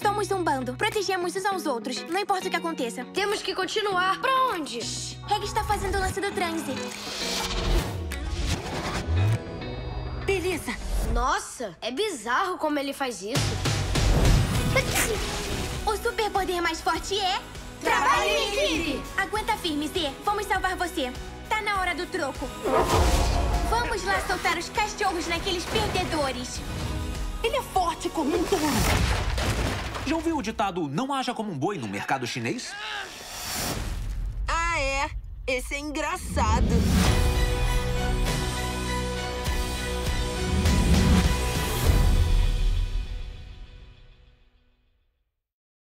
Somos um bando. Protegemos uns aos outros. Não importa o que aconteça. Temos que continuar. Pra onde? Reg está fazendo o lance do transe. Beleza. Nossa, é bizarro como ele faz isso. O superpoder mais forte é... Trabalho em equipe! Aguenta firme, Z. Vamos salvar você. Tá na hora do troco. Vamos lá soltar os cachorros naqueles perdedores. Ele é forte como um touro. Já ouviu o ditado não haja como um boi no mercado chinês? Ah, é? Esse é engraçado.